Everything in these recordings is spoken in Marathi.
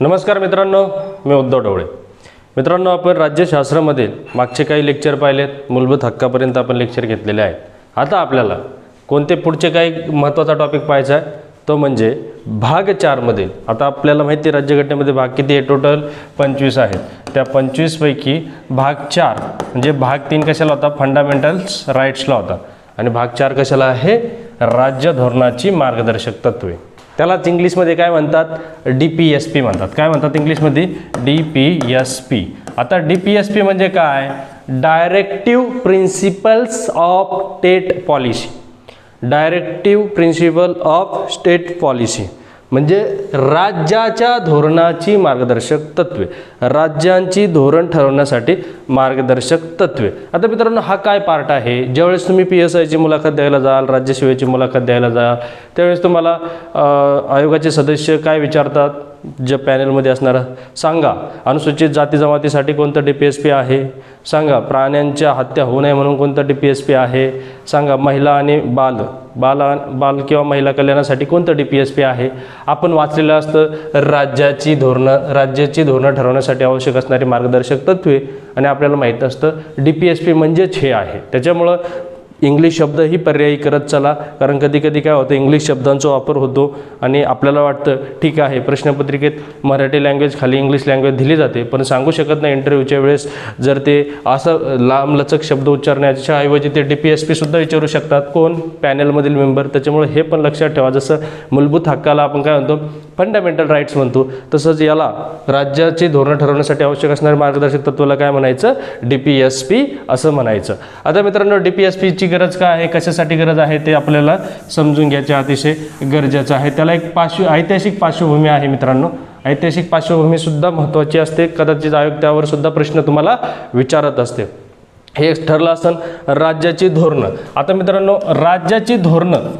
नमस्कार मित्रांनो मी उद्धव ढवळे. मित्रांनो आपण राज्यशास्त्रामध्ये मागचे काही लेक्चर पाहिलेत. मूलभूत हक्कापर्यंत आपण लेक्चर घेतलेले आहेत. आता आपल्याला कोणते पुढचे काही महत्त्वाचा टॉपिक पाहायचा आहे? तो म्हणजे भाग चारमध्ये. आता आपल्याला माहिती आहे राज्यघटनेमध्ये भाग किती आहे? टोटल पंचवीस आहेत त्या पंचवीसपैकी भाग चार म्हणजे भाग तीन कशाला होता? फंडामेंटल्स राईट्सला होता. आणि भाग चार कशाला आहे? राज्य धोरणाची मार्गदर्शक तत्वे. त्यालाच इंग्लिशमध्ये काय म्हणतात? डी पी एस पी म्हणतात. काय म्हणतात इंग्लिशमध्ये? D P S P. आता डी पी एस पी म्हणजे काय? Directive principles of state policy directive principle of state policy म्हणजे राज्याच्या धोरणाची मार्गदर्शक तत्वे राज्यांची धोरण ठरवण्यासाठी मार्गदर्शक तत्वे. आता मित्रांनो हा काय पार्ट आहे? ज्यावेळेस तुम्ही पी एस आयची मुलाखत द्यायला जाल राज्यसेवेची मुलाखत द्यायला जाल त्यावेळेस तुम्हाला आयोगाचे सदस्य काय विचारतात? ज्या पॅनेलमध्ये असणारा. सांगा अनुसूचित जाती जमातीसाठी कोणतं डी पी एस पी आहे? सांगा प्राण्यांच्या हत्या होऊ नये म्हणून कोणतं डी पी एस पी आहे? सांगा महिला आणि बाल बाल बाल किंवा महिला कल्याणासाठी कोणतं डी पी एस पी आहे? आपण वाचलेलं असतं राज्याची धोरणं राज्याची धोरणं ठरवण्यासाठी आवश्यक असणारी मार्गदर्शक तत्वे आणि आपल्याला माहीत असतं डी पी एस पी म्हणजेच हे आहे. त्याच्यामुळं इंग्लिश शब्दही पर्यायी करत चला. कारण कधी कधी काय होतं इंग्लिश शब्दांचा वापर होतो आणि आपल्याला वाटतं ठीक आहे प्रश्नपत्रिकेत मराठी लँग्वेज खाली इंग्लिश लँग्वेज दिली जाते. पण सांगू शकत नाही इंटरव्ह्यूच्या वेळेस जर ते असं लांबलचक शब्द उच्चारण्याच्या ऐवजी ते डी पी एस पीसुद्धा विचारू शकतात. कोण? पॅनलमधील मेंबर त्याच्यामुळे हे पण लक्षात ठेवा. जसं मूलभूत हक्काला आपण काय म्हणतो फंडामेंटल राईट्स म्हणतो तसंच याला राज्याची धोरणं ठरवण्यासाठी आवश्यक असणाऱ्या मार्गदर्शक तत्वाला काय म्हणायचं? डी पी एस पी असं म्हणायचं. आता मित्रांनो डी पी एस पीची गरज काय आहे? कशासाठी गरज आहे ते आपल्याला समजून घ्यायचे अतिशय गरजेचं आहे. त्याला एक पार्श्व ऐतिहासिक पार्श्वभूमी आहे मित्रांनो. ऐतिहासिक पार्श्वभूमीसुद्धा महत्त्वाची असते. कदाचित आयोग त्यावर सुद्धा प्रश्न तुम्हाला विचारत असते. हे ठरलं असन राज्याची धोरणं. आता मित्रांनो राज्याची धोरणं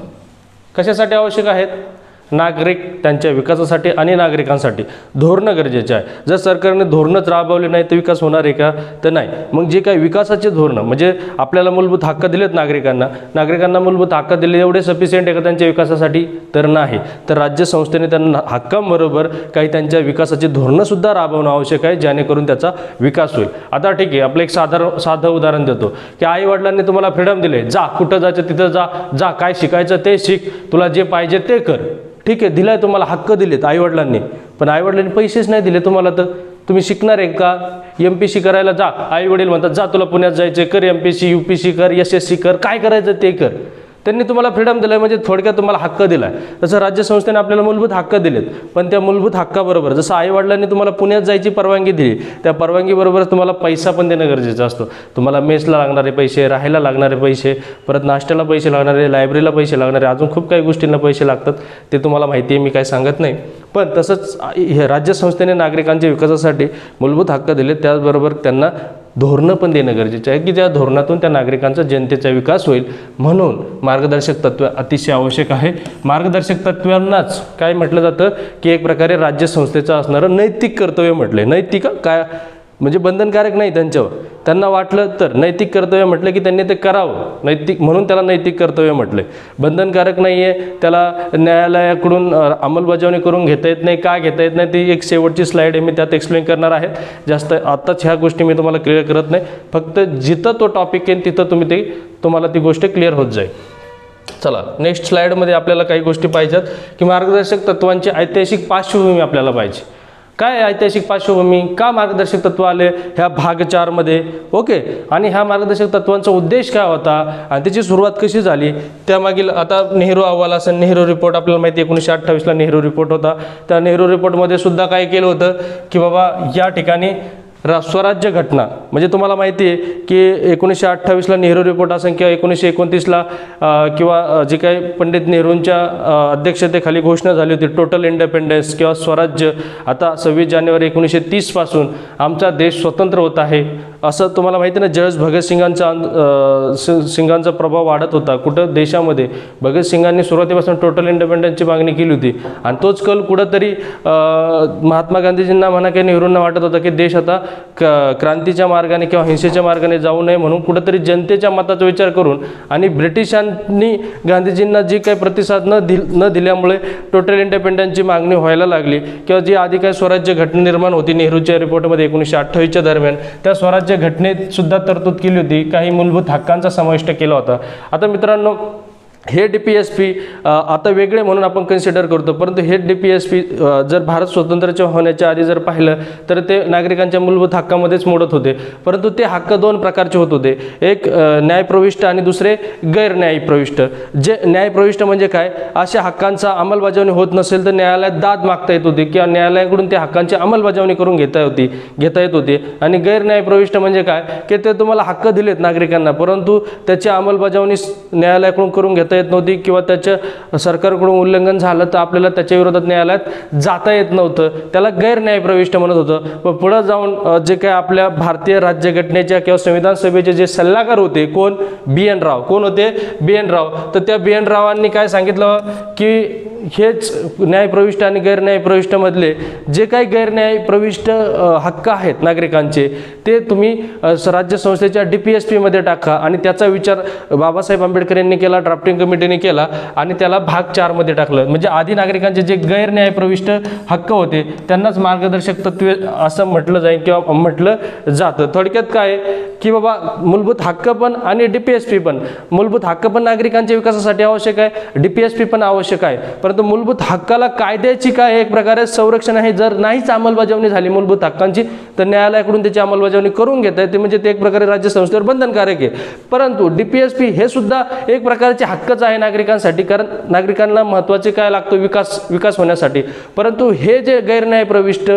कशासाठी आवश्यक आहेत? नागरिक त्यांच्या विकासासाठी आणि नागरिकांसाठी धोरणं गरजेचे आहे. जर सरकारने धोरणंच राबवले नाही तर विकास होणार आहे का? तर नाही. मग जे काही विकासाचे धोरणं म्हणजे आपल्याला मूलभूत हक्क दिलेत नागरिकांना. नागरिकांना मूलभूत हक्क दिले एवढे सफिशियंट आहे का त्यांच्या विकासासाठी? तर नाही. तर राज्य संस्थेने त्यांना हक्कांबरोबर काही त्यांच्या विकासाची धोरणंसुद्धा राबवणं आवश्यक आहे जेणेकरून त्याचा विकास होईल. आता ठीक आहे आपलं एक साधारण साधं उदाहरण देतो की आई वडिलांनी तुम्हाला फ्रीडम दिले जा कुठं जायचं तिथं जा जा काय शिकायचं ते शिक. तुला जे पाहिजे ते कर. ठीक आहे दिलाय तुम्हाला हक्क दिलेत आईवडिलांनी. पण आईवडिलांनी पैसेच नाही दिले तुम्हाला तर? तुम्ही शिकणार आहे का? एम पी सी करायला जा. आई वडील म्हणतात जा तुला पुण्यात जायचं कर M P C U P C कर एस एस सी कर. काय करायचं ते कर. त्यांनी तुम्हाला फ्रीडम दिलं म्हणजे थोडक्यात तुम्हाला हक्क दिला आहे तसं राज्य संस्थेने आपल्याला मूलभूत हक्क दिलेत. पण त्या मूलभूत हक्काबरोबर जसं आईवडिलांनी तुम्हाला पुण्यात जायची परवानगी दिली त्या परवानगीबरोबरच तुम्हाला पैसा पण देणं गरजेचं असतं. तुम्हाला मेसला लागणारे पैसे राहायला लागणारे पैसे परत नाश्त्याला पैसे लागणारे लायब्ररीला पैसे लागणारे अजून खूप काही गोष्टींना पैसे लागतात. ते तुम्हाला माहिती आहे मी काय सांगत नाही. पण तसंच हे राज्य संस्थेने नागरिकांच्या विकासासाठी मूलभूत हक्क दिले त्याचबरोबर त्यांना धोरणं पण देणं गरजेचं आहे की ज्या धोरणातून त्या नागरिकांचा जनतेचा विकास होईल. म्हणून मार्गदर्शक तत्व अतिशय आवश्यक आहे. मार्गदर्शक तत्वांनाच काय म्हटलं जातं की एक प्रकारे राज्य संस्थेचं असणारं नैतिक कर्तव्य म्हटलं नैतिक काय? म्हणजे बंधनकारक नाही त्यांच्यावर. त्यांना वाटलं तर नैतिक कर्तव्य म्हटलं की त्यांनी ते करावं. नैतिक म्हणून त्याला नैतिक कर्तव्य म्हटलं. बंधनकारक नाही आहे त्याला न्यायालयाकडून अंमलबजावणी करून घेता येत नाही का घेता येत नाही ती एक शेवटची स्लाईड आहे मी त्यात एक्सप्लेन करणार आहे. जास्त आत्ताच ह्या गोष्टी मी तुम्हाला क्लिअर करत नाही. फक्त जिथं तो टॉपिक येईल तिथं तुम्ही ते तुम्हाला ती गोष्ट क्लिअर होत जाईल. चला नेक्स्ट स्लाईडमध्ये आपल्याला काही गोष्टी पाहिजेत की मार्गदर्शक तत्वांची ऐतिहासिक पार्श्वभूमी आपल्याला पाहिजे. काय ऐतिहासिक पार्श्वभूमी का मार्गदर्शक तत्व आले ह्या भाग चारमध्ये ओके आणि ह्या मार्गदर्शक तत्वांचा उद्देश काय होता? आणि त्याची सुरुवात कशी झाली? त्यामागील आता नेहरू अहवाल असेल नेहरू रिपोर्ट आपल्याला माहिती एकोणीसशे अठ्ठावीसला नेहरू रिपोर्ट होता. त्या नेहरू रिपोर्टमध्ये सुद्धा काय केलं होतं? की बाबा या ठिकाणी रा स्वराज्य घटना. म्हणजे तुम्हाला माहिती आहे की एकोणीसशे अठ्ठावीसला नेहरू रिपोर्ट असेल किंवा एकोणीसशे एकोणतीसला किंवा जे काही पंडित नेहरूंच्या अध्यक्षतेखाली घोषणा झाली होती टोटल इंडिपेंडन्स किंवा स्वराज्य. आता सव्वीस जानेवारी एकोणीसशे तीसपासून आमचा देश स्वतंत्र होत आहे. असं तुम्हाला माहिती ना ज्यावेळेस भगतसिंगांचा अं, सिंगांचा प्रभाव वाढत होता. कुठं? देशामध्ये. भगतसिंगांनी सुरुवातीपासून टोटल इंडिपेंडन्सची मागणी केली होती. आणि तोच कल कुठंतरी महात्मा गांधीजींना म्हणा किंवा नेहरूंना वाटत होता की देश आता क क्रांतीच्या मार्गाने किंवा हिंसेच्या मार्गाने जाऊ नये म्हणून कुठंतरी जनतेच्या मताचा विचार करून आणि ब्रिटिशांनी गांधीजींना जी काही प्रतिसाद न दिल न दिल्यामुळे टोटल इंडिपेंडन्सची मागणी व्हायला लागली. किंवा जी आधी काही स्वराज्य घटना निर्माण होती नेहरूच्या रिपोर्टमध्ये एकोणीसशे अठ्ठावीसच्या दरम्यान त्या स्वराज्य घटनेत सुद्धा तरतूद केली होती. काही मूलभूत हक्कांचा समाविष्ट केला होता. आता मित्रांनो हे डी पी एस पी आता वेगळे म्हणून आपण कन्सिडर करतो परंतु हे डी पी एस पी जर भारत स्वतंत्रच्या होण्याच्या आधी जर पाहिलं तर ते नागरिकांच्या मूलभूत हक्कामध्येच मोडत होते. परंतु ते हक्क दोन प्रकारचे होत होते. एक न्यायप्रविष्ट आणि दुसरे गैरन्यायप्रविष्ट. जे न्यायप्रविष्ट म्हणजे काय? अशा हक्कांचा अंमलबजावणी होत नसेल तर न्यायालयात दाद मागता येत होती किंवा न्यायालयाकडून त्या हक्कांची अंमलबजावणी करून घेता होती घेता येत होती. आणि गैरन्यायप्रविष्ट म्हणजे काय? की ते तुम्हाला हक्क दिलेत नागरिकांना परंतु त्याची अंमलबजावणी न्यायालयाकडून करून घेता येत नव्हती किंवा त्याचं सरकारकडून उल्लंघन झालं तर आपल्याला त्याच्या विरोधात न्यायालयात जाता येत नव्हतं. त्याला गैरन्यायप्रविष्ट म्हणत होतं. व पुढं जाऊन जे काय आपल्या भारतीय राज्यघटनेच्या किंवा संविधान सभेचे जे सल्लागार होते कोण? B N Rao. कोण होते? B N Rao. तर त्या बी एन रावांनी काय सांगितलं? की हेच न्यायप्रविष्ट आणि गैरन्याय न्यायप्रविष्टमधले जे काही गैरन्याय प्रविष्ट हक्क आहेत नागरिकांचे ते तुम्ही राज्य संस्थेच्या डी पी एस पीमध्ये टाका आणि त्याचा विचार बाबासाहेब आंबेडकर यांनी केला ड्राफ्टिंग कमिटीने केला आणि त्याला भाग चारमध्ये टाकलं. म्हणजे आधी नागरिकांचे जे गैरन्याय प्रविष्ट हक्क होते त्यांनाच मार्गदर्शक तत्वे असं म्हटलं जाईल किंवा म्हटलं जातं. थोडक्यात काय की बाबा मूलभूत हक्क पण आणि डी पी एस पी पण. मूलभूत हक्क पण नागरिकांच्या विकासासाठी आवश्यक आहे डी पी एस पी पण आवश्यक आहे. परंतु मूलभूत हक्काला कायद्याची काय एक प्रकारे संरक्षण आहे जर नाहीच अंमलबजावणी झाली मूलभूत हक्कांची तर न्यायालयाकडून त्याची अंमलबजावणी करून घेता येते म्हणजे ते एक प्रकारे राज्य संस्थेवर बंधनकारक आहे. परंतु डी पी एस पी हे सुद्धा एक प्रकारचे हक्कच आहे नागरिकांसाठी कारण नागरिकांना महत्त्वाचे काय लागतं? विकास विकास होण्यासाठी. परंतु हे जे गैरन्याय प्रविष्ट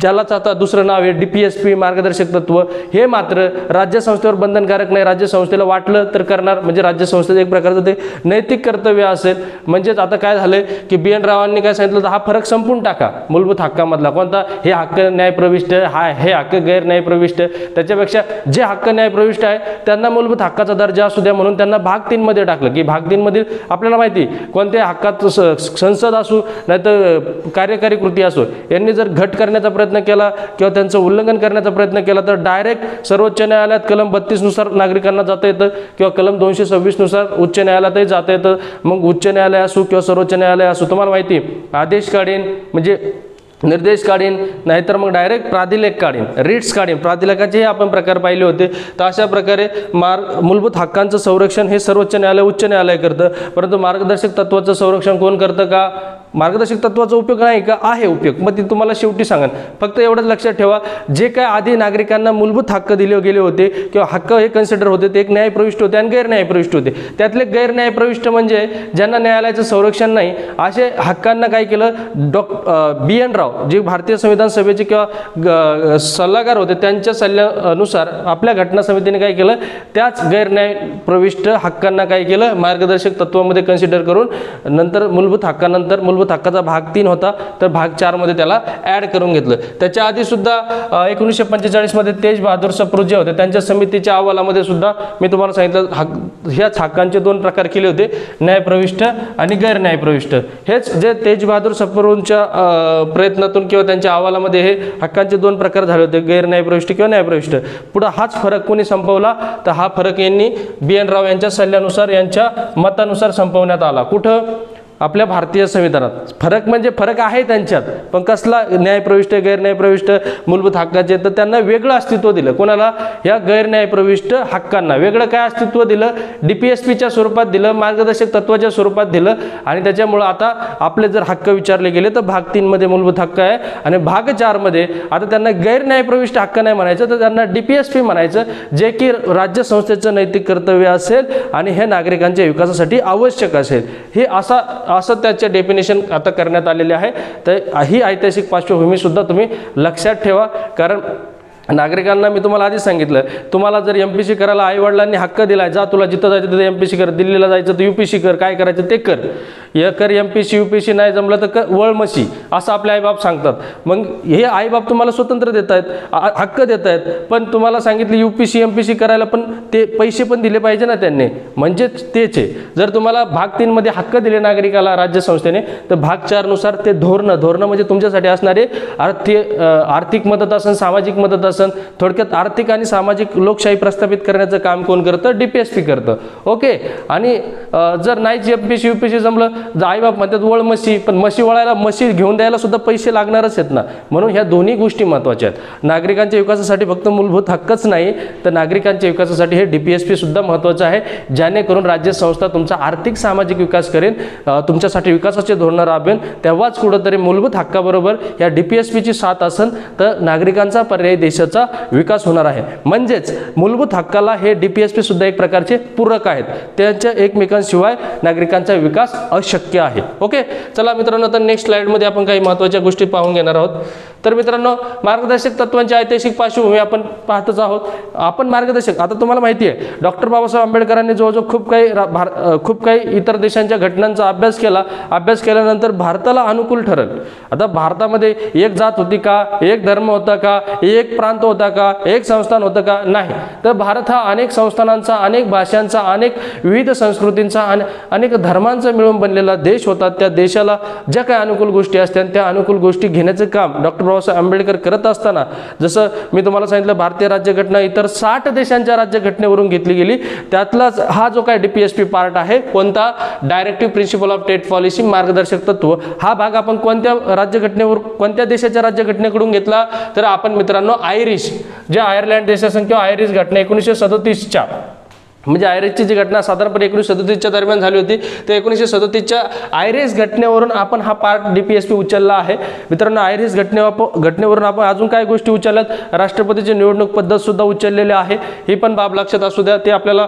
ज्यालाच आता दुसरं नाव आहे डी पी एस पी मार्गदर्शक तत्व हे मात्र राज्य संस्थेवर बंधनकारक नाही. राज्य संस्थेला वाटलं तर करणार म्हणजे राज्य संस्थेचं एक प्रकारचं ते नैतिक कर्तव्य असेल. म्हणजेच आता काय झालंय? की बी एन रावांनी काय सांगितलं तर हा फरक संपून टाका. मूलभूत हक्कामधला. कोणता? हे हक्क न्यायप्रविष्ट हा हे हक्क गैर न्यायप्रविष्ट त्याच्यापेक्षा जे हक्क न्यायप्रविष्ट आहे त्यांना मूलभूत हक्काचा दर्जा असू द्या म्हणून त्यांना भाग तीनमध्ये टाकलं. की भाग तीनमधील आपल्याला माहिती कोणत्या हक्कात स- संसद असू नाहीतर कार्यकारी कृती असो यांनी जर घट करण्याचा प्रयत्न केला किंवा त्यांचं उल्लंघन करण्याचा प्रयत्न केला तर डायरेक्ट सर्वोच्च न्यायालयात कलम बत्तीसनुसार नागरिकांना जाता येतं किंवा कलम दोनशे सव्वीसनुसार उच्च न्यायालयातही जाता येतं. मग उच्च न्यायालय असो किंवा सर्वोच्च न्यायालय असो तुम्हाला माहिती आदेश काढीन म्हणजे निर्देश काढीन नाहीतर मग डायरेक्ट प्राधिलेख काढीन रिट्स काढीन. प्राधिलेखाचेही आपण प्रकार पाहिले होते. तर अशा प्रकारे मार्ग मूलभूत हक्कांचं संरक्षण हे सर्वोच्च न्यायालय उच्च न्यायालय करतं. परंतु मार्गदर्शक तत्वाचं संरक्षण कोण करतं का? मार्गदर्शक तत्वाचा उपयोग नाही का? आहे उपयोग. मग ती तुम्हाला शेवटी सांगेन. फक्त एवढंच लक्षात ठेवा जे काय आधी नागरिकांना मूलभूत हक्क दिले गेले होते किंवा हक्क हे कन्सिडर होते ते एक न्यायप्रविष्ट होते आणि गैरन्यायप्रविष्ट होते. त्यातले गैरन्यायप्रविष्ट म्हणजे ज्यांना न्यायालयाचं संरक्षण नाही असे हक्कांना काय केलं? डॉ बी एन राव जे भारतीय संविधान सभेचे किंवा ग- सल्लागार होते त्यांच्या सल्ल्यानुसार आपल्या घटना समितीने काय केलं? त्याच गैरन्याय प्रविष्ट हक्कांना काय केलं? मार्गदर्शक तत्वामध्ये कन्सिडर करून नंतर मूलभूत हक्कानंतर मूलभूत हक्काचा भाग तीन होता तर भाग चारमध्ये त्याला ॲड करून घेतलं. त्याच्या आधीसुद्धा एकोणीसशे पंचेचाळीसमध्ये तेज बहादूर सप्रू जे होते त्यांच्या समितीच्या अहवालामध्ये सुद्धा मी तुम्हाला सांगितलं हक ह्याच हक्कांचे दोन प्रकार केले होते न्यायप्रविष्ट आणि गैरन्यायप्रविष्ट. हेच जे तेज बहादूर सप्रूंच्या प्रयत्नातून किंवा त्यांच्या अहवालामध्ये हे हक्कांचे दोन प्रकार झाले होते गैरन्यायप्रविष्ट किंवा न्यायप्रविष्ट. पुढं हाच फरक कोणी संपवला तर हा फरक यांनी बी एन राव यांच्या सल्ल्यानुसार यांच्या मतानुसार संपवण्यात आला. कुठं? आपल्या भारतीय संविधानात. फरक म्हणजे फरक आहे त्यांच्यात. पण कसला न्यायप्रविष्ट गैरन्यायप्रविष्ट मूलभूत हक्काचे तर त्यांना वेगळं अस्तित्व दिलं. कोणाला? या गैरन्यायप्रविष्ट हक्कांना. वेगळं काय अस्तित्व दिलं? डी पी एस पीच्या स्वरूपात दिलं मार्गदर्शक तत्वाच्या स्वरूपात दिलं आणि त्याच्यामुळं आता आपले जर हक्क विचारले गेले तर भाग तीनमध्ये मूलभूत हक्क आहे आणि भाग चारमध्ये आता त्यांना गैरन्यायप्रविष्ट हक्क नाही म्हणायचं तर त्यांना डी पी एस पी म्हणायचं जे की राज्य संस्थेचं नैतिक कर्तव्य असेल आणि हे नागरिकांच्या विकासासाठी आवश्यक असेल. हे असा असं त्याचे डेफिनेशन आता करण्यात आलेले आहे. तर ही ऐतिहासिक पार्श्वभूमीसुद्धा तुम्ही लक्षात ठेवा. कारण नागरिकांना मी तुम्हाला आधीच सांगितलं तुम्हाला जर एम पी सी करायला आईवडिलांनी हक्क दिला जा तुला जिथं जायचं तिथं एम पी सी कर दिल्लीला जायचं तर यू पी सी कर काय करायचं ते कर. Acre M P C U P C नाही जमलं तर क वळमशी असं आपले आईबाप सांगतात. मग हे आईबाप तुम्हाला स्वतंत्र देत आहेत हक्क देत आहेत पण तुम्हाला सांगितले U P C M P C करायला पण ते पैसे पण दिले पाहिजे ना त्यांनी. म्हणजेच तेच आहे. जर तुम्हाला भाग तीनमध्ये हक्क दिले नागरिकाला राज्य संस्थेने तर भाग चारनुसार ते धोरणं धोरणं म्हणजे तुमच्यासाठी असणारे आर्थिक आर्थिक मदत असन सामाजिक मदत असन थोडक्यात आर्थिक आणि सामाजिक लोकशाही प्रस्थापित करण्याचं काम कोण करतं? डी पी एस पी करतं. ओके? आणि जर नाहीच M P C U P C जमलं आईबाप म्हणतात वळ म्हशी. पण म्हशी वळायला म्हशी घेऊन द्यायला सुद्धा पैसे लागणारच आहेत ना. म्हणून ह्या दोन्ही गोष्टी महत्त्वाच्या आहेत. नागरिकांच्या विकासासाठी फक्त मूलभूत हक्कच नाही तर नागरिकांच्या विकासासाठी हे डी पी एस पी सुद्धा महत्त्वाचं आहे जेणेकरून राज्य संस्था तुमचा आर्थिक सामाजिक विकास करेन तुमच्यासाठी विकासाचे धोरणं राबेन तेव्हाच कुठंतरी मूलभूत हक्काबरोबर या डी पी एस पीची साथ असेल तर नागरिकांचा पर्यायी देशाचा विकास होणार आहे. म्हणजेच मूलभूत हक्काला हे डी पी एस पी सुद्धा एक प्रकारचे पूरक आहेत. त्यांच्या एकमेकांशिवाय नागरिकांचा विकास शक्य आहे. ओके चला मित्रांनो आता नेक्स्ट स्लाईडमध्ये आपण काही महत्त्वाच्या गोष्टी पाहून घेणार आहोत. तर मित्रांनो मार्गदर्शक तत्वांची ऐतिहासिक पार्श्वभूमी आपण पाहतच आहोत. आपण मार्गदर्शक आता तुम्हाला माहिती आहे डॉक्टर बाबासाहेब आंबेडकरांनी जवळजवळ खूप काही भार खूप काही इतर देशांच्या घटनांचा अभ्यास केला. अभ्यास केल्यानंतर भारताला अनुकूल ठरल. आता भारतामध्ये एक जात होती का एक धर्म होता का एक प्रांत होता का एक संस्थान होतं का? नाही. तर भारत हा अनेक संस्थानांचा अनेक भाषांचा अनेक विविध संस्कृतींचा आणि अनेक धर्मांचा मिळून बनलेला देश होता त्या देशाला ज्या काही अनुकूल गोष्टी असतात त्या अनुकूल गोष्टी घेण्याचं काम डॉक्टर बाबासाहेब आंबेडकर करत असताना जसं मी तुम्हाला सांगितलं भारतीय राज्यघटना इतर साठ देशांच्या राज्यघटनेवरून घेतली गेली. त्यातलाच हा जो काय D P S P part आहे कोणता? Directive principle of state policy मार्गदर्शक तत्व. हा भाग आपण कोणत्या राज्यघटनेवर कोणत्या देशाच्या राज्यघटनेकडून घेतला? तर आपण मित्रांनो आयरिश जे आयर्लंड देशासन किंवा आयरिश घटना एकोणीसशे सदोतीसच्या म्हणजे आयरिशची जी घटना साधारणपणे एकोणीसशे सदतीसच्या दरम्यान झाली होती तर एकोणीसशे सदतीसच्या आयरिश घटनेवरून आपण हा part D P S P उचलला आहे. मित्रांनो आयरिश घटने घटनेवरून आपण अजून काय गोष्टी उचलल्यात. राष्ट्रपतीची निवडणूक पद्धतसुद्धा उचललेली आहे. ही पण बाब लक्षात असू द्या. ते आपल्याला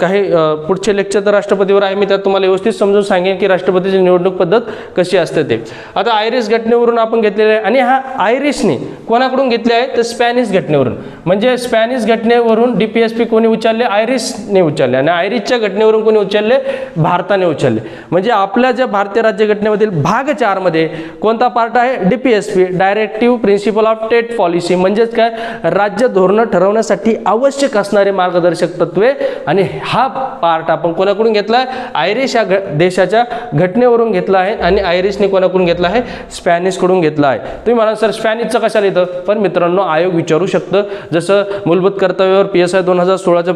काही पुढचे लेक्चर तर राष्ट्रपतीवर आहे. मी त्यात तुम्हाला व्यवस्थित समजून सांगेन की राष्ट्रपतीची निवडणूक पद्धत कशी असते ते. आता आयरिश घटनेवरून आपण घेतलेले आहे आणि हा आयरिशने कोणाकडून घेतले आहे? तर स्पॅनिश घटनेवरून. म्हणजे स्पॅनिश घटनेवरून डी पी एस पी कोणी उचलले? आयरिशने उचलले. आणि आयरिशच्या घटनेवरून कोणी उचलले? भारताने उचलले. म्हणजे आपल्या ज्या भारतीय राज्यघटनेमधील भाग चारमध्ये कोणता पार्ट आहे? D P S P directive principle of state policy म्हणजेच काय? राज्य धोरणं ठरवण्यासाठी आवश्यक असणारे मार्गदर्शक तत्वे. आणि हा पार्ट आपण कोणाकडून घेतला आहे? आयरिश या देशाच्या घटनेवरून घेतला आहे. आणि आयरिशने कोणाकडून घेतला आहे? स्पॅनिशकडून घेतला आहे. तुम्ही म्हणाल सर स्पॅनिशचं कशाला येतं? पण मित्रांनो आयोग विचारू शकतं. जसं मूलभूत कर्तव्यावर पी एस आय दोन हजार सोळाच्या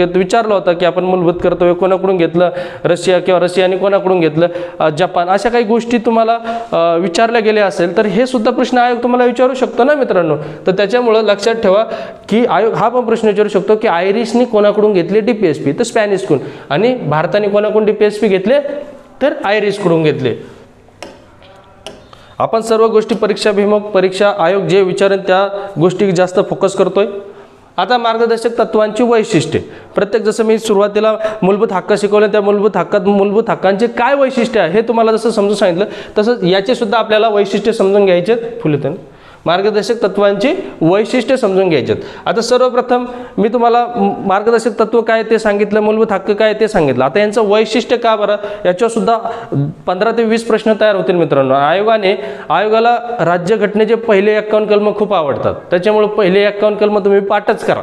प्रश्नपत्रिकेत विचारलं होतं की आपण मूलभूत कर्तव्य कोणाकडून घेतलं? रशिया किंवा रशियाने कोणाकडून घेतलं? जपान. अशा काही गोष्टी तुम्हाला विचारल्या गेल्या असेल तर हे सुद्धा प्रश्न आयोग तुम्हाला विचारू शकतो ना मित्रांनो? तर त्याच्यामुळं लक्षात ठेवा की आयोग हा पण प्रश्न विचारू शकतो की आयरिशनी कोणाकडून घेतली डी पी एस पी? तर स्पॅनिशकडून. आणि भारताने कोणाकडून डी पी एस पी घेतले? तर आयरिशकडून घेतले. आपण सर्व गोष्टी परीक्षाभिमुख परीक्षा आयोग जे विचारेल त्या गोष्टी जास्त फोकस करतोय. आता मार्गदर्शक तत्वांची वैशिष्ट्ये. प्रत्येक जसं मी सुरुवातीला मूलभूत हक्क शिकवले त्या मूलभूत हक्कात मूलभूत हक्कांचे काय वैशिष्ट्य आहे हे तुम्हाला जसं समजून सांगितलं तसंच याचे सुद्धा आपल्याला वैशिष्ट्य समजून घ्यायचे फुलेतन मार्गदर्शक तत्वांची वैशिष्ट्य समजून घ्यायची आता सर्वप्रथम मी तुम्हाला मार्गदर्शक तत्व काय ते सांगितलं मूलभूत हक्क काय ते सांगितलं. आता यांचं वैशिष्ट्य का बरं? याच्यावर सुद्धा पंधरा ते वीस प्रश्न तयार होतील मित्रांनो. आयोगाने आयोगाला राज्यघटनेचे पहिले एक्कावन्न कलम खूप आवडतात. त्याच्यामुळे पहिले एक्कावन्न कलम तुम्ही पाठच करा.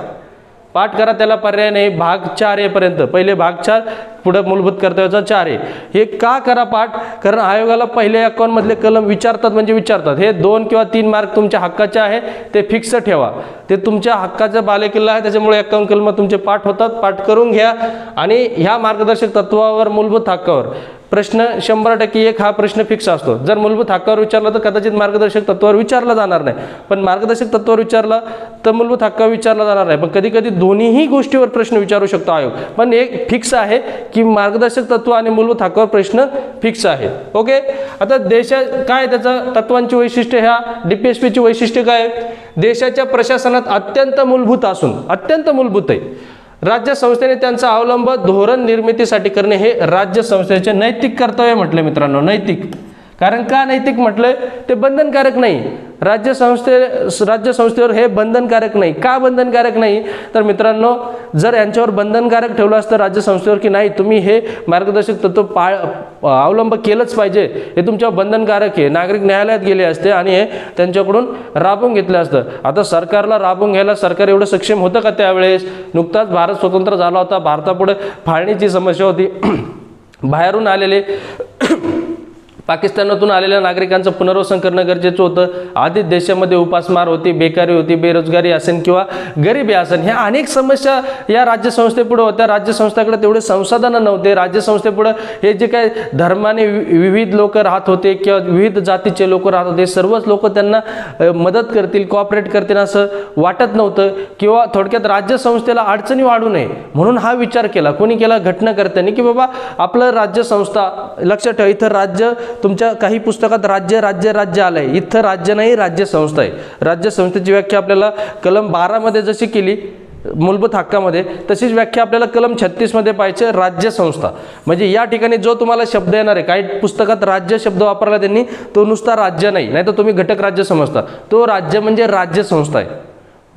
पाठ करा त्याला पर्याय नाही. भाग चार येपर्यंत. पहिले भाग चार पुढं मूलभूत कर्तव्याचा चार आहे. हे का करा पाठ? कारण आयोगाला पहिल्या अकाउंटमधले कलम विचारतात म्हणजे विचारतात. हे दोन किंवा तीन मार्क तुमच्या हक्काचे आहे ते फिक्स ठेवा. ते तुमच्या हक्काचा बालेकिल्ला आहे त्याच्यामुळे अकाउंट कलम तुमचे पाठ होतात. पाठ करून घ्या. आणि ह्या मार्गदर्शक तत्वावर मूलभूत हक्कावर. प्रश्न शंभर टक्के एक हा प्रश्न फिक्स असतो. जर मूलभूत हक्कावर विचारला तर कदाचित मार्गदर्शक तत्वावर विचारला जाणार नाही. पण मार्गदर्शक तत्वावर विचारला तर मूलभूत हक्कावर विचारला जाणार नाही. पण कधी कधी दोन्हीही गोष्टीवर प्रश्न विचारू शकतो आयोग. पण एक फिक्स आहे की की मार्गदर्शक तत्व आणि मूलभूत हक्कावर प्रश्न फिक्स आहे ओके? आता देशा काय त्याचं? तत्वांची वैशिष्ट्य ह्या डी पी एस पीची वैशिष्ट्य काय देशाच्या प्रशासनात अत्यंत मूलभूत असून अत्यंत मूलभूत आहे. राज्य संस्थेने त्यांचा अवलंब धोरण निर्मितीसाठी करणे हे राज्य संस्थेचे नैतिक कर्तव्य म्हटले मित्रांनो नैतिक. कारण का नैतिक म्हटलंय? ते बंधनकारक नाही. राज्य संस्थे राज्य संस्थेवर हे बंधनकारक नाही. का बंधनकारक नाही? तर मित्रांनो जर यांच्यावर बंधनकारक ठेवलं असतं राज्य संस्थेवर की नाही तुम्ही हे मार्गदर्शक तत्व पाळ अवलंब केलंच पाहिजे. हे तुमच्यावर बंधनकारक आहे. नागरिक न्यायालयात गेले असते आणि हे त्यांच्याकडून राबवून घेतलं असतं. आता सरकारला राबवून घ्यायला सरकार एवढं सक्षम होतं का त्यावेळेस? नुकताच भारत स्वतंत्र झाला होता. भारतापुढे फाळणीची समस्या होती. बाहेरून आलेले पाकिस्तानातून आलेल्या नागरिकांचं पुनर्वसन करणं गरजेचं होतं. आधीच देशामध्ये उपासमार होती बेकारी होती बेरोजगारी असेल किंवा गरिबी असेल ह्या अनेक समस्या या राज्यसंस्थेपुढे होत्या. राज्यसंस्थाकडे तेवढे संसाधनं नव्हते. राज्यसंस्थेपुढं हे जे काही धर्माने वि- विविध लोक राहत होते किंवा विविध जातीचे लोक राहत होते सर्वच लोक त्यांना मदत करतील कॉपरेट करतील असं वाटत नव्हतं किंवा थोडक्यात राज्यसंस्थेला अडचणी वाढू नये म्हणून हा विचार केला. कोणी केला? घटनाकर्त्यांनी की बाबा आपलं राज्यसंस्था लक्षात ठेवा. इथं राज्य तुमच्या काही पुस्तकात राज्य राज्य राज्य आलं आहे इथं राज्य नाही राज्य संस्था आहे. राज्य संस्थेची व्याख्या आपल्याला कलम बारामध्ये जशी केली मूलभूत हक्कामध्ये तशीच व्याख्या आपल्याला कलम छत्तीसमध्ये पाहिजे राज्य संस्था. म्हणजे या ठिकाणी जो तुम्हाला शब्द येणार आहे काही पुस्तकात राज्य शब्द वापरला त्यांनी तो नुसता राज्य नाही नाही तर तुम्ही घटक राज्य समजता. तो राज्य म्हणजे राज्य संस्था आहे.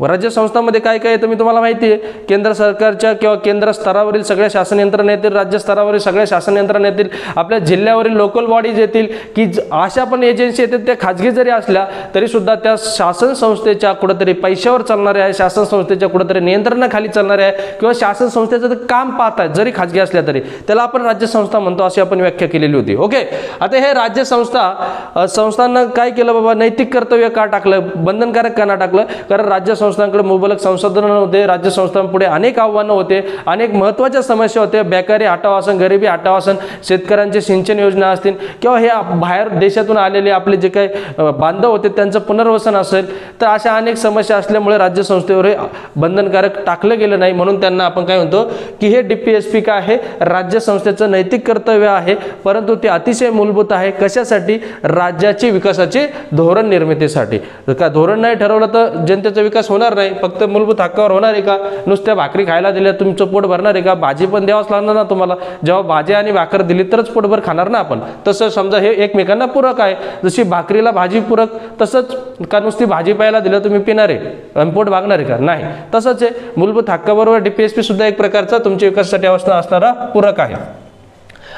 राज्य संस्थांमध्ये काय काय येतं मी तुम्हाला माहिती आहे केंद्र सरकारच्या किंवा केंद्र स्तरावरील सगळ्या शासन यंत्रणा येतील राज्य स्तरावरील सगळ्या शासन यंत्रणा येतील आपल्या जिल्ह्यावरील लोकल बॉडीज येतील की ज- अशा पण एजन्सी येतील त्या खाजगी जरी असल्या तरीसुद्धा त्या शासन संस्थेच्या कुठंतरी पैशावर चालणाऱ्या आहे शासन संस्थेच्या कुठंतरी नियंत्रणाखाली चालणाऱ्या आहे किंवा शासन संस्थेचं काम पाहत आहेत जरी खाजगी असल्या तरी त्याला आपण राज्य संस्था म्हणतो अशी आपण व्याख्या केलेली होती. ओके? आता हे राज्य संस्था संस्थांना काय केलं बाबा? नैतिक कर्तव्य का टाकलं? बंधनकारक का ना टाकलं? कारण राज्य संस्थांकडे मुबलक संसाधनं नव्हते राज्य संस्थांपुढे अनेक आव्हानं होते अनेक महत्त्वाच्या समस्या होत्या. बेकारी हटाव असन गरिबी हटाव असन शेतकऱ्यांचे सिंचन योजना असतील किंवा हे बाहेर देशातून आलेले आपले जे काही बांधव होते त्यांचं पुनर्वसन असेल तर अशा अनेक समस्या असल्यामुळे राज्य संस्थेवर हे बंधनकारक टाकलं गेलं नाही. म्हणून त्यांना आपण काय म्हणतो की हे डी पी एस पी काय आहे? राज्य संस्थेचं नैतिक कर्तव्य आहे परंतु ते अतिशय मूलभूत आहे. कशासाठी? राज्याची विकासाचे धोरण निर्मितीसाठी. जर का धोरण नाही ठरवलं तर जनतेचा विकास होणार नाही. फक्त मूलभूत हक्कावर होणार आहे का? नुसत्या भाकरी खायला दिल्या तुमचं पोट भरणार आहे का? भाजी पण द्यावंच लागणार ना तुम्हाला. जेव्हा भाजी आणि भाकर दिली तरच पोटभर खाणार ना आपण. तसं समजा हे एकमेकांना पूरक आहे. जशी भाकरीला भाजी पूरक तसंच का नुसती भाजी प्यायला दिलं तुम्ही पिणार आहे? आणि पोट भागणार आहे का? नाही. तसंच आहे. मूलभूत हक्काबरोबर डीपीएसपी सुद्धा एक प्रकारचा तुमच्या विकासासाठी अवस्था असणारा पूरक आहे.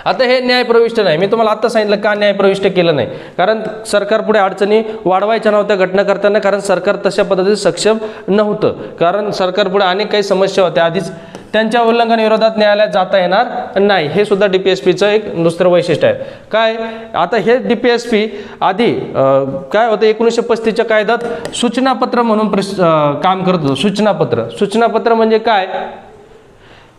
आता हे न्यायप्रविष्ट नाही. मी तुम्हाला आत्ता सांगितलं का न्यायप्रविष्ट केलं नाही. कारण सरकार पुढे अडचणी वाढवायच्या नव्हत्या घटना करताना कारण सरकार तशा पद्धतीने सक्षम नव्हतं. कारण सरकार पुढे अनेक काही समस्या होत्या. आधीच त्यांच्या उल्लंघनाविरोधात न्यायालयात जाता येणार नाही. हे सुद्धा डी पी एस पीचं एक दुसरं वैशिष्ट्य आहे. काय? आता हे डी पी एस पी आधी काय होतं? एकोणीसशे पस्तीसच्या कायद्यात सूचनापत्र म्हणून प्रस काम करत होतं. सूचनापत्र. सूचनापत्र म्हणजे काय?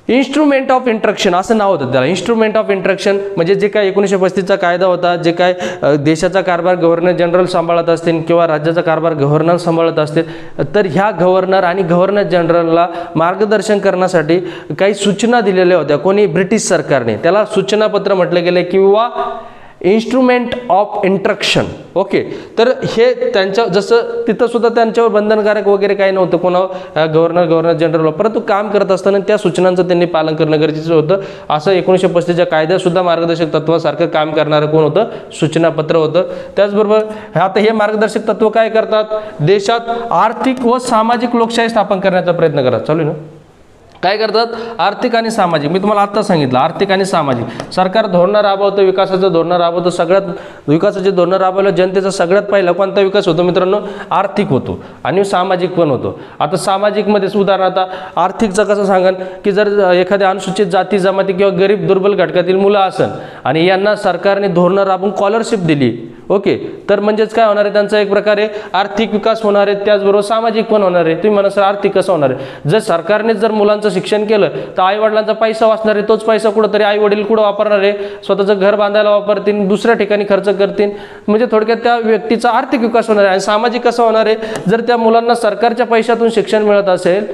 इन्स्ट्रुमेंट ऑफ इंट्रक्शन असं नाव होतं त्याला. इन्स्ट्रुमेंट ऑफ इंट्रक्शन म्हणजे जे काय एकोणीसशे पस्तीसचा कायदा होता जे काय देशाचा कारभार गव्हर्नर जनरल सांभाळत असतील किंवा राज्याचा कारभार गव्हर्नर सांभाळत असतील तर ह्या गव्हर्नर आणि गव्हर्नर जनरलला मार्गदर्शन करण्यासाठी काही सूचना दिलेल्या होत्या. कोणी ब्रिटिश सरकारने. त्याला सूचनापत्र म्हटलं गेलं किंवा इन्स्ट्रुमेंट ऑफ इंट्रक्शन ओके तर हे त्यांच्या जसं तिथं सुद्धा त्यांच्यावर बंधनकारक वगैरे काही नव्हतं. कोणावर गव्हर्नर गव्हर्नर जनरल परंतु काम करत असताना त्या सूचनांचं त्यांनी पालन करणं गरजेचं होतं. असं एकोणीसशे पस्तीसच्या कायद्यासुद्धा मार्गदर्शक तत्वासारखं काम करणारं कोण होतं? सूचनापत्र होतं. त्याचबरोबर आता हे मार्गदर्शक तत्व काय करतात? देशात आर्थिक व सामाजिक लोकशाही स्थापन करण्याचा प्रयत्न करतात चालू आहे ना? काय करतात? आर्थिक आणि सामाजिक. मी तुम्हाला आत्ता सांगितलं आर्थिक आणि सामाजिक. सरकार धोरणं राबवतं विकासाचं धोरणं राबवतं सगळ्यात विकासाचे धोरणं राबवलं जनतेचा सगळ्यात पहिला कोणता विकास होतो मित्रांनो? आर्थिक होतो आणि सामाजिक पण होतो. आता सामाजिकमध्ये उदाहरणार्थ आर्थिकचं कसं सांगाल की जर एखाद्या अनुसूचित जाती जमाती किंवा गरीब दुर्बल घटकातील मुलं असन आणि यांना सरकारने धोरणं राबवून स्कॉलरशिप दिली ओके? तर म्हणजेच काय होणार आहे? त्यांचा एक प्रकारे आर्थिक विकास होणार आहे त्याचबरोबर सामाजिक पण होणार आहे. तुम्ही म्हणा सर आर्थिक कसं होणार आहे? जर सरकारने जर मुलांचं शिक्षण केलं तर आईवडिलांचा पैसा वाचणार आहे तोच पैसा कुठंतरी आई वडील कुठं वापरणार आहे? स्वतःचं घर बांधायला वापरतील दुसऱ्या ठिकाणी खर्च करतील. म्हणजे थोडक्यात त्या व्यक्तीचा आर्थिक विकास होणार आहे आणि सामाजिक कसं होणार आहे? जर त्या मुलांना सरकारच्या पैशातून शिक्षण मिळत असेल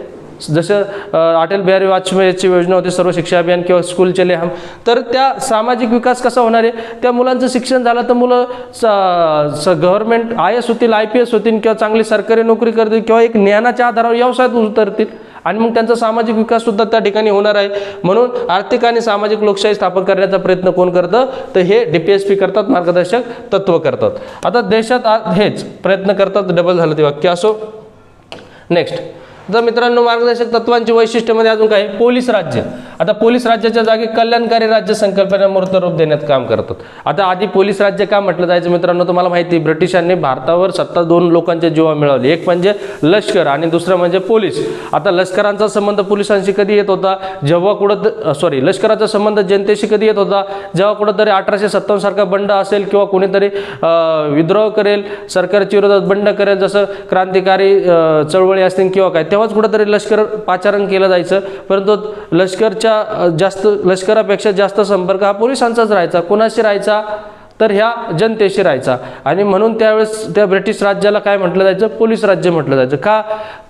जसं अटल बिहारी वाजपेयीची योजना होती सर्व शिक्षा अभियान किंवा स्कूल चले हम तर त्या सामाजिक विकास कसा होणार आहे? त्या मुलांचं शिक्षण झालं तर मुलं स गव्हर्नमेंट आय एस होतील आय पी एस होतील किंवा चांगली सरकारी नोकरी करतील किंवा एक ज्ञानाच्या आधारावर व्यवसायात उतरतील. आणि मग त्यांचा सामाजिक विकास सुद्धा त्या ठिकाणी होणार आहे. म्हणून आर्थिक आणि सामाजिक लोकशाही स्थापन करण्याचा प्रयत्न कोण करतं? तर हे डीपीएसपी करतात मार्गदर्शक तत्व करतात. आता देशात हेच प्रयत्न करतात डबल झालं ते वाक्य असो. नेक्स्ट तर मित्रांनो मार्गदर्शक तत्वांची वैशिष्ट्यमध्ये अजून काय पोलीस राज्य. आता पोलीस राज्याच्या जागी कल्याणकारी राज्य संकल्पना मूर्त रूप देण्यात काम करतात. आता आधी पोलीस राज्य का म्हटलं जायचं मित्रांनो तुम्हाला माहिती आहे, ब्रिटिशांनी भारतावर सत्ता दोन लोकांच्या जीवा मिळवली. एक म्हणजे लष्कर आणि दुसरं म्हणजे पोलीस. आता लष्करांचा संबंध पोलिसांशी कधी येत होता? जेव्हा कुठं सॉरी लष्कराचा संबंध जनतेशी कधी येत होता? जेव्हा कुठंतरी अठराशे सत्तावन्न सारखा बंड असेल किंवा कोणीतरी विद्रोह करेल सरकारच्या विरोधात बंड करेल जसं क्रांतिकारी चळवळी असतील किंवा काय तेव्हाच कुठंतरी लष्कर पाचारण केलं जायचं. परंतु लष्करच्या जास्त लष्करापेक्षा जास्त संपर्क हा पोलिसांचाच राहायचा. कोणाशी राहायचा? तर ह्या जनतेशी राहायचा. आणि म्हणून त्यावेळेस त्या ब्रिटिश राज्याला काय म्हटलं जायचं? पोलीस राज्य म्हटलं जायचं. का?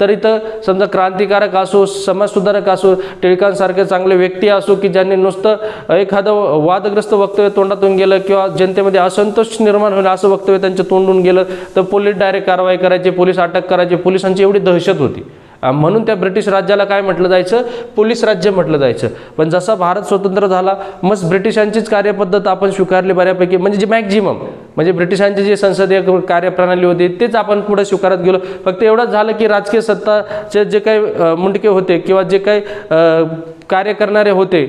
तर इथं समजा क्रांतिकारक असो समाजसुधारक असो टिळकांसारखे चांगले व्यक्ती असो की ज्यांनी नुसतं एखादं वादग्रस्त वक्तव्य तोंडातून गेलं किंवा जनतेमध्ये असंतोष निर्माण होईल असं वक्तव्य त्यांच्या तोंडून गेलं तर पोलीस डायरेक्ट कारवाई करायचे पोलीस अटक करायची पोलिसांची एवढी दहशत होती. म्हणून त्या ब्रिटिश राज्याला काय म्हटलं जायचं? पोलीस राज्य म्हटलं जायचं. पण जसा भारत स्वतंत्र झाला मग ब्रिटिशांचीच कार्यपद्धत आपण स्वीकारली बऱ्यापैकी. म्हणजे जे मॅक्झिमम म्हणजे ब्रिटिशांची जी संसदीय कार्यप्रणाली होती तेच आपण पुढे स्वीकारत गेलो. फक्त एवढंच झालं की राजकीय सत्ताचे जे काही मुंडके होते किंवा जे काही कार्य करणारे होते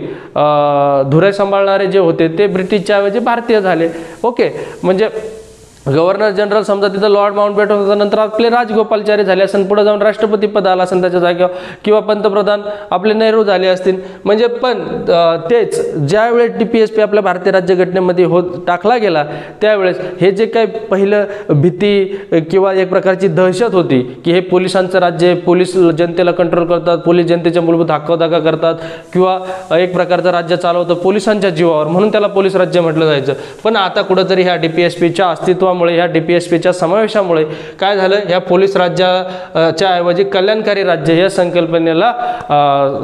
धुरे सांभाळणारे जे होते ते ब्रिटिशच्या ऐवजी भारतीय झाले. ओके म्हणजे गव्हर्नर जनरल समजा तिथं लॉर्ड माउंटबॅटन होता नंतर आपले राजगोपालचारी झाले असेल पुढे जाऊन राष्ट्रपती पद आला असेल त्याच्या जागेवर किंवा पंतप्रधान आपले नेहरू झाले असतील. म्हणजे पण तेच ज्यावेळेस टी पी एस पी आपल्या भारतीय राज्यघटनेमध्ये होत टाकला गेला त्यावेळेस हे जे काही पहिलं भीती किंवा एक प्रकारची दहशत होती की हे पोलिसांचं राज्य पोलीस जनतेला कंट्रोल करतात पोलीस जनतेच्या मूलभूत हक्कदागा करतात किंवा एक प्रकारचं राज्य चालवतं पोलिसांच्या जीवावर म्हणून त्याला पोलीस राज्य म्हटलं जायचं. पण आता कुठंतरी ह्या डी पी एस पीच्या अस्तित्व अस्तित्वामुळे ह्या डी पी एस पीच्या समावेशामुळे काय झालं? ह्या पोलीस राज्याच्या ऐवजी कल्याणकारी राज्य या संकल्पनेला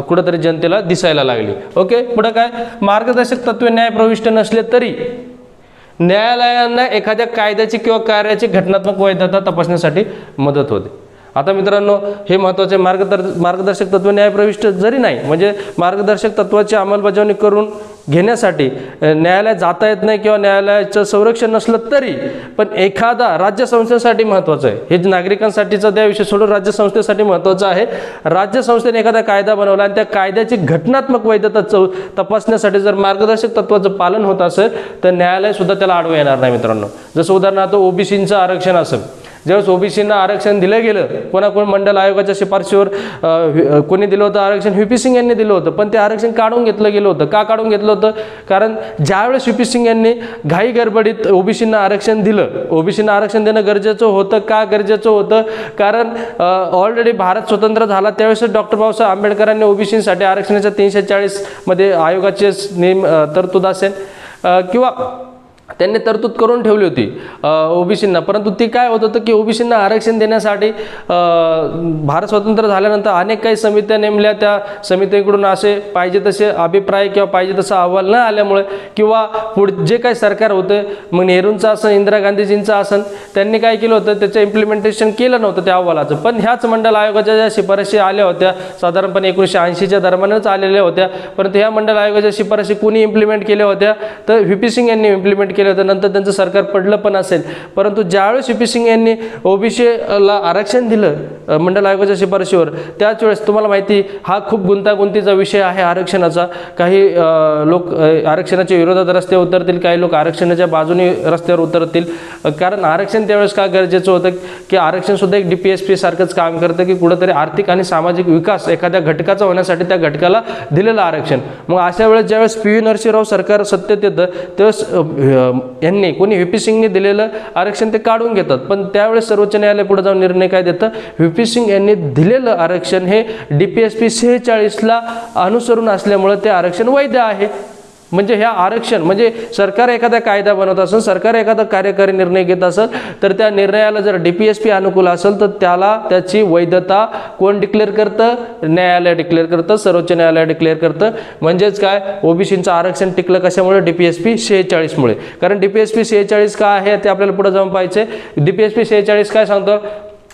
कुठंतरी जनतेला दिसायला लागली. ओके? पुढं काय? मार्गदर्शक तत्वे न्याय प्रविष्ट नसले तरी न्यायालयांना एखाद्या कायद्याची किंवा कार्याची घटनात्मक वैधता तपासण्यासाठी मदत होते. आता मित्रांनो हे महत्त्वाचे मार्गदर्श मार्गदर्शक तत्व न्यायप्रविष्ट जरी नाही म्हणजे मार्गदर्शक तत्वाची अंमलबजावणी करून घेण्यासाठी न्यायालयात जाता येत नाही किंवा न्यायालयाचं संरक्षण नसलं तरी पण एखादा राज्यसंस्थेसाठी महत्त्वाचं आहे. हे जे नागरिकांसाठीचा त्या विषय सोडून राज्यसंस्थेसाठी महत्त्वाचं आहे. राज्यसंस्थेने एखादा कायदा बनवला आणि त्या कायद्याची घटनात्मक वैधता चौ तपासण्यासाठी जर मार्गदर्शक तत्वाचं पालन होत असेल तर न्यायालयसुद्धा त्याला आडवं येणार नाही मित्रांनो. जसं उदाहरणार्थ ओबीसींचं आरक्षण असेल ज्यावेळेस ओबीसींना आरक्षण दिलं गेलं कोणाकोण मंडल आयोगाच्या शिफारशीवर कोणी दिलं होतं आरक्षण? व्ही. पी. सिंग यांनी दिलं होतं पण ते आरक्षण काढून घेतलं गेलं होतं. का काढून घेतलं होतं? कारण ज्यावेळेस व्ही. पी. सिंग यांनी घाई गडबडीत ओबीसींना आरक्षण दिलं ओबीसींना आरक्षण देणं गरजेचं होतं का गरजेचं होतं? कारण ऑलरेडी भारत स्वतंत्र झाला त्यावेळेस डॉक्टर बाबासाहेब आंबेडकरांनी ओबीसीसाठी आरक्षणाच्या तीनशे चाळीसमध्ये आयोगाचे नियम तरतूद असेल. किंवा त्यांनी तरतूद करून ठेवली होती ओबीसींना. परंतु ती काय होत होतं की ओबीसींना आरक्षण देण्यासाठी भारत स्वतंत्र झाल्यानंतर अनेक काही समित्या नेमल्या. त्या समितीकडून असे पाहिजे तसे अभिप्राय किंवा पाहिजे तसा अहवाल न आल्यामुळे किंवा पुढ जे काही सरकार होतं मग नेहरूंचं आसन इंदिरा गांधीजींचं असन त्यांनी काय केलं होतं? त्याचं इम्प्लिमेंटेशन केलं नव्हतं त्या अहवालाचं. पण ह्याच मंडल आयोगाच्या ज्या शिफारशी आल्या होत्या साधारणपणे एकोणीसशे ऐंशीच्या दरम्यानच आलेल्या होत्या. परंतु ह्या मंडल आयोगाच्या शिफारशी कुणी इम्प्लिमेंट केल्या होत्या? तर व्ही पी सिंग यांनी इम्प्लिमेंट केलं होतं नंतर त्यांचं सरकार पडलं पण असेल. परंतु ज्यावेळेस व्ही पी सिंग यांनी ओबीसीला आरक्षण दिलं मंडल आयोगाच्या शिफारशीवर त्याच वेळेस तुम्हाला माहिती हा खूप गुंतागुंतीचा विषय आहे आरक्षणाचा. काही लोक आरक्षणाच्या विरोधात रस्त्यावर उतरतील काही लोक आरक्षणाच्या बाजूने रस्त्यावर उतरतील. कारण आरक्षण त्यावेळेस का गरजेचं होतं की आरक्षणसुद्धा एक डी पी एस पी सारखंच काम करतं की कुठंतरी आर्थिक आणि सामाजिक विकास एखाद्या घटकाचा होण्यासाठी त्या घटकाला दिलेलं आरक्षण. मग अशा वेळेस ज्यावेळेस पी व्ही नरसिंहराव सरकार सत्तेत येतं त्यावेळेस यांनी कोणी व्ही पी सिंगने दिलेलं आरक्षण ते काढून घेतात. पण त्यावेळेस सर्वोच्च न्यायालय पुढे जाऊन निर्णय काय देतं? व्ही पी सिंग यांनी दिलेलं आरक्षण हे डी पी एस पी सेहेचाळीसला अनुसरून असल्यामुळं ते आरक्षण वैध आहे. म्हणजे ह्या आरक्षण म्हणजे सरकार एखादा कायदा बनवत असेल सरकार एखादा कार्यकारी निर्णय घेत असेल तर त्या निर्णयाला जर डी पी एस पी अनुकूल असेल तर त्याला त्याची वैधता कोण डिक्लेअर करतं? न्यायालय डिक्लेअर करतं सर्वोच्च न्यायालय डिक्लेअर करतं. म्हणजेच काय? ओबीसीचं आरक्षण टिकलं कशामुळे? डी पी एस पी शेहेचाळीसमुळे. कारण डी पी एस पी शेहेचाळीस का आहे? ते आपल्याला पुढे जाऊन पाहिजे डी पी एस पी शेहेचाळीस काय सांगतं?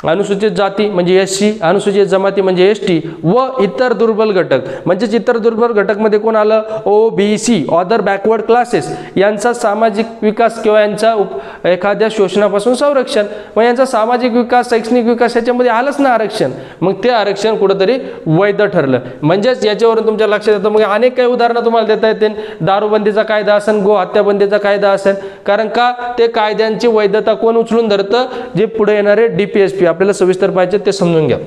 अनुसूचित जाती म्हणजे एस सी अनुसूचित जमाती म्हणजे एस टी व इतर दुर्बल घटक. म्हणजेच इतर दुर्बल घटकमध्ये कोण आलं? O B C other backward classes यांचा सामाजिक विकास किंवा यांचा उप एखाद्या शोषणापासून संरक्षण. मग यांचा सामाजिक विकास शैक्षणिक विकास याच्यामध्ये आलंच ना आरक्षण. मग ते आरक्षण कुठंतरी वैध ठरलं. म्हणजेच याच्यावरून तुमच्या लक्षात येतं मग अनेक काही उदाहरणं तुम्हाला देता येतील. दारूबंदीचा कायदा असेल गो हत्याबंदीचा कायदा असेल कारण का? ते कायद्यांची वैधता कोण उचलून धरतं? जे पुढे येणारे डी पी एस पी आपल्याला सविस्तर पाहिजे ते समजून घ्या.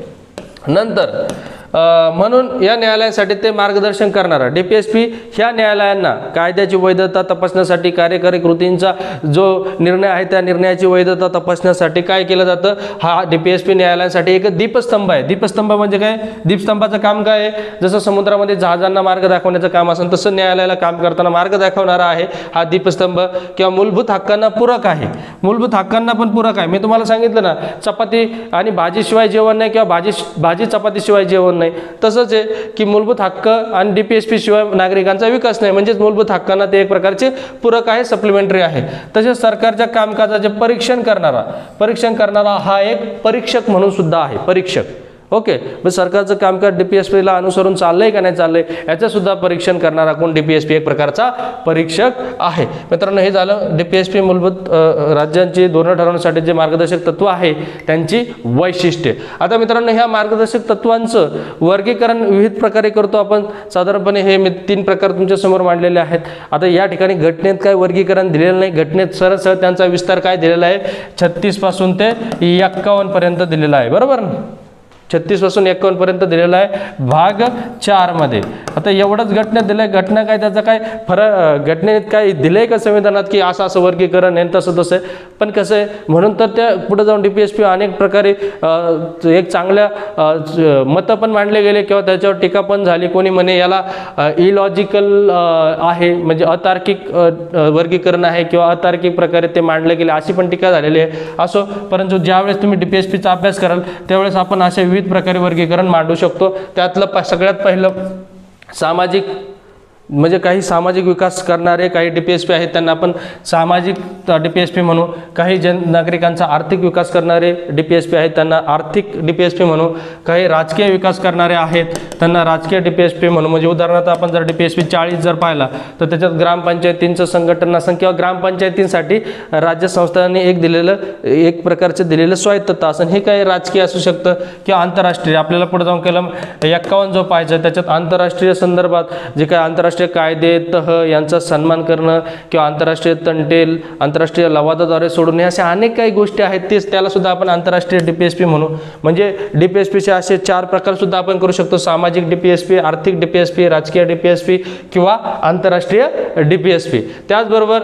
नंतर म्हणून या न्यायालयासाठी ते मार्गदर्शन करणारा डी पी एस पी ह्या न्यायालयांना कायद्याची वैधता तपासण्यासाठी कार्यकारी कृतींचा जो निर्णय आहे त्या निर्णयाची वैधता तपासण्यासाठी काय केलं जातं हा डी पी एस पी न्यायालयासाठी एक दीपस्तंभ आहे. दीपस्तंभ म्हणजे काय? दीपस्तंभाचं काम काय आहे? जसं समुद्रामध्ये जहाजांना मार्ग दाखवण्याचं काम असेल तसं न्यायालयाला काम करताना मार्ग दाखवणारा आहे हा दीपस्तंभ किंवा मूलभूत हक्कांना पूरक आहे. मूलभूत हक्कांना पण पूरक आहे. मी तुम्हाला सांगितलं ना चपाती आणि भाजीशिवाय जेवण नाही किंवा भाजी भाजी चपातीशिवाय जेवण नाही. तसंच आहे की मूलभूत हक्क आणि डी पी एस पी शिवाय नागरिकांचा विकास नाही. म्हणजेच मूलभूत हक्कांना ते एक प्रकारचे पूरक आहे सप्लिमेंटरी आहे. तसेच सरकारच्या कामकाजाचे परीक्षण करणारा परीक्षण करणारा हा एक परीक्षक म्हणून सुद्धा आहे. परीक्षक. ओके. मग सरकारचं कामकाज डी पी एस पीला अनुसरून चाललंय का नाही चाललंय याचंसुद्धा परीक्षण करणारा कोण डी पी एस पी एक प्रकारचा परीक्षक आहे. मित्रांनो हे झालं. डी पी एस पी मूलभूत राज्यांची धोरणं ठरवण्यासाठी जे मार्गदर्शक तत्व आहे त्यांची वैशिष्ट्ये. आता मित्रांनो ह्या मार्गदर्शक तत्वांचं वर्गीकरण विविध प्रकारे करतो आपण. साधारणपणे हे मी तीन प्रकार तुमच्यासमोर मांडलेले आहेत. आता या ठिकाणी घटनेत काय वर्गीकरण दिलेलं नाही. घटनेत सरळ सरळ त्यांचा विस्तार काय दिलेला आहे? छत्तीसपासून ते एक्कावन्नपर्यंत दिलेला आहे. बरोबर छत्तीसपासून छत्तीसपासून एकावन्न पर्यंत दिलेला आहे. भाग चारमध्ये. आता एवढंच घटना दिलंय. घटना काय त्याचा काय फरक घटनेत काय दिलंय का संविधानात की असं असं वर्गीकरण आहे तसं तसं आहे? पण कसं आहे म्हणून तर त्या पुढे जाऊन डी पी एस पी अनेक प्रकारे एक चांगल्या मतं पण मांडले गेले किंवा त्याच्यावर टीका पण झाली. कोणी म्हणे याला इलॉजिकल आहे म्हणजे अतार्किक वर्गीकरण आहे किंवा अतार्किक प्रकारे ते मांडले गेले अशी पण टीका झालेली आहे. असो परंतु ज्यावेळेस तुम्ही डी पी एस पीचा अभ्यास कराल त्यावेळेस आपण असे विविध प्रकारे वर्गीकरण मांडू शकतो. त्यातलं प सगळ्यात पहिलं सामाजिक म्हणजे काही सामाजिक विकास करणारे काही डी पी एस पी आहेत त्यांना आपण सामाजिक डी पी एस पी म्हणू. काही जन नागरिकांचा आर्थिक विकास करणारे डी पी एस पी आहेत त्यांना आर्थिक डी पी एस पी म्हणू. काही राजकीय विकास करणारे आहेत त्यांना राजकीय डी पी एस पी म्हणू. म्हणजे उदाहरणार्थ आपण जर डी पी एस पी चाळीस जर पाहिला तर त्याच्यात ग्रामपंचायतींचं संघटन असेल किंवा ग्रामपंचायतींसाठी राज्य संस्थांनी एक दिलेलं एक प्रकारचं दिलेलं स्वायत्तता असेल हे काही राजकीय असू शकतं किंवा आंतरराष्ट्रीय. आपल्याला पुढे जाऊन कलम एक्कावन्न जो पाहिजे त्याच्यात आंतरराष्ट्रीय संदर्भात जे काही आंतरराष्ट्रीय कायदे तह यांचा सन्मान करणं किंवा आंतरराष्ट्रीय तंटेल आंतरराष्ट्रीय लवादाद्वारे सोडून अशा अनेक काही गोष्टी आहेत तेच त्याला सुद्धा आपण आंतरराष्ट्रीय डी पी एस पी म्हणू. म्हणजे डी पी एस पीचे असे चार प्रकारसुद्धा आपण करू शकतो. सामाजिक डी पी एस पी आर्थिक डी पी एस पी राजकीय डी पी एस पी किंवा आंतरराष्ट्रीय डी पी एस पी त्याचबरोबर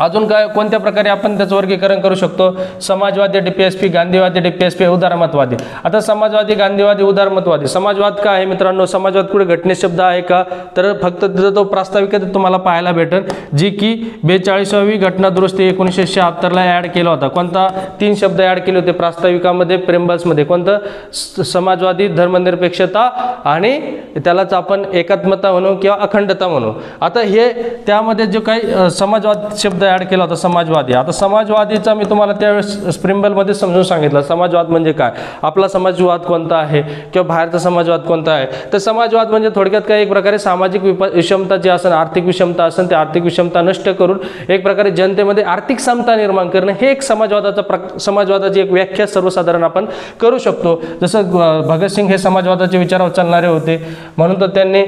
अजून काय कोणत्या प्रकारे आपण त्याचं वर्गीकरण करू शकतो? समाजवादी डी पी एस पी गांधीवादी डी पी एस पी उदारमतवादी. आता समाजवादी गांधीवादी उदारमतवादी. समाजवाद काय आहे मित्रांनो? समाजवाद कुठे घटने शब्द आहे का? तर फक्त तिथं तो प्रास्ताविक तुम्हाला पाहायला भेटेल जी की बेचाळीसावी घटना दुरुस्ती एकोणीसशे शहात्तरला ॲड केला होता. कोणता? तीन शब्द ॲड केले होते प्रास्ताविकामध्ये प्रेमबल्समध्ये कोणतं? स- समाजवादी धर्मनिरपेक्षता आणि त्यालाच आपण एकात्मता म्हणू किंवा अखंडता म्हणू. आता हे त्यामध्ये जो काही समाजवाद शब्द ॲड केला होता समाजवादी. आता समाजवादीचा मी तुम्हाला त्यावेळेस स्प्रिंबलमध्ये समजून सांगितलं. समाजवाद म्हणजे काय? आपला समाजवाद कोणता आहे? किंवा बाहेरचा समाजवाद कोणता आहे? तर समाजवाद म्हणजे थोडक्यात काय? एक प्रकारे सामाजिक विप विषमता जी असेल आर्थिक विषमता असेल ते आर्थिक विषमता नष्ट करून एक प्रकारे जनतेमध्ये आर्थिक समता निर्माण करणं हे एक समाजवादाचा प्र समाजवादाची एक व्याख्या सर्वसाधारण आपण करू शकतो. जसं भगतसिंग हे समाजवादाचे विचारावर चालणार होते. म्हणून तर त्यांनी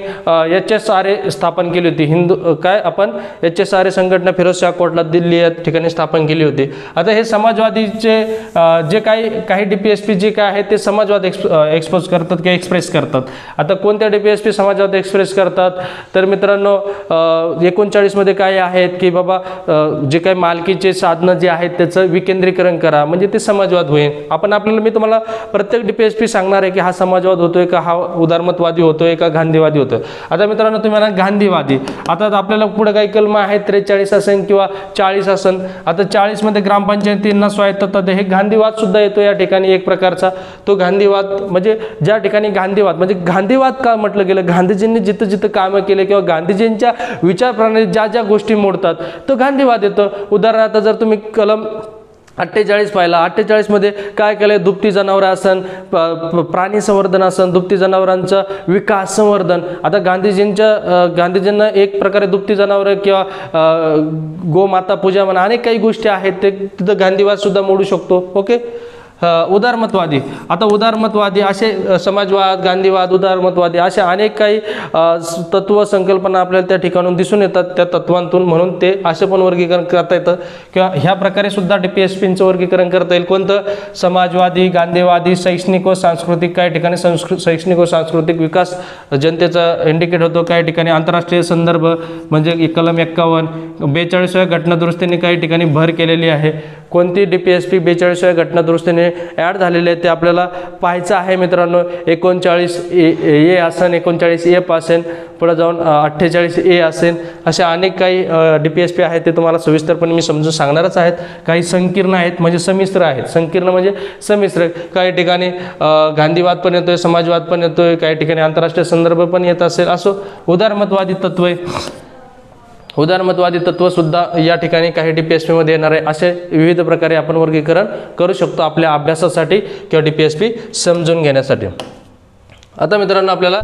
एच एस आर ए स्थापन केली होती. हिंदू काय आपण? एच एस आर ए संघटना फिरोजशाह कोटला दिल्ली या ठिकाणी स्थापन केली होती. आता हे समाजवादीचे जे काही काही डी पी एस पी जे काय आहे ते समाजवाद एक्स एक्सपोज करतात किंवा एक्सप्रेस करतात. आता कोणत्या डी पी एस पी समाजवाद एक्सप्रेस करतात? तर मित्रांनो एकोणचाळीसमध्ये काय आहेत की बाबा जे काही मालकीचे साधनं जे आहेत त्याचं विकेंद्रीकरण करा. म्हणजे ते समाजवाद होईल. आपण आपल्याला मी तुम्हाला प्रत्येक डी पी एस पी सांगणार आहे की हा समाजवाद होतोय का? हा उदारमतवादी होतोय का गांधीवादी होतोय? आता मित्रांनो तुम्ही म्हणा गांधीवादी. आता आपल्याला पुढे काही कलम आहेत त्रेचाळीस असेल किंवा चाळीस असेल. आता चाळीसमध्ये ग्रामपंचायतींना स्वायत्तता हे गांधीवाद सुद्धा येतो या ठिकाणी एक प्रकारचा. तो गांधीवाद म्हणजे ज्या ठिकाणी गांधीवाद म्हणजे गांधीवाद का म्हटलं गेलं? गांधीजींनी जिथं जिथं कामं केले किंवा गांधीजींच्या विचारप्रणालीत ज्या ज्या गोष्टी मोडतात तो गांधीवाद येतो. उदाहरणार्थ जर तुम्ही कलम अठ्ठेचाळीस पाहिला. अठ्ठेचाळीसमध्ये काय केलं दुभती जनावरं असन प- प्राणी संवर्धन असन दुपटी जनावरांचं विकास संवर्धन. आता गांधीजींच्या गांधीजींना एक प्रकारे दुभती जनावरं किंवा गोमाता पूजा म्हणा अनेक काही गोष्टी आहेत ते तिथं गांधीवाद सुद्धा मोडू शकतो. ओके? उदारमतवादी. आता उदारमतवादी असे समाजवाद गांधीवाद उदारमतवादी असे अनेक काही तत्व संकल्पना आपल्याला त्या ठिकाणून दिसून येतात त्या तत्वांतून म्हणून ते असे पण वर्गीकरण करता येतं. किंवा ह्या प्रकारे सुद्धा डी पी एस पींचं वर्गीकरण करता येईल. कोणतं? समाजवादी गांधीवादी शैक्षणिक व सांस्कृतिक काही ठिकाणी संस्कृ शैक्षणिक व सांस्कृतिक विकास जनतेचा इंडिकेट होतो. काही ठिकाणी आंतरराष्ट्रीय संदर्भ म्हणजे कलम एक्कावन्न बेचाळीसव्या घटनादुरुस्तीने काही ठिकाणी भर केलेली आहे. कोणती डी पी एस पी बेचाळीसव्या घटनादुरुस्तीने ॲड झालेले आहेत ते आपल्याला पाहायचं आहे मित्रांनो. एकोणचाळीस ए ए आसन एकोणचाळीस एफ असेल पुढे जाऊन अठ्ठेचाळीस ए असेन अशा अनेक काही डी पी एस पी आहेत ते तुम्हाला सविस्तरपणे मी समजून सांगणारच आहेत. काही संकीर्ण आहेत म्हणजे समिश्र आहेत. संकीर्ण म्हणजे समिश्र. काही ठिकाणी गांधीवाद पण येतोय समाजवाद पण येतोय काही ठिकाणी आंतरराष्ट्रीय संदर्भ पण येत असेल. असो उदारमतवादी तत्व आहे उदारमतवादी तत्वसुद्धा या ठिकाणी काही डी पी एस पीमध्ये येणार आहे. असे विविध प्रकारे आपण वर्गीकरण करू शकतो आपल्या अभ्यासासाठी किंवा डी पी एस पी समजून घेण्यासाठी. आता मित्रांनो आपल्याला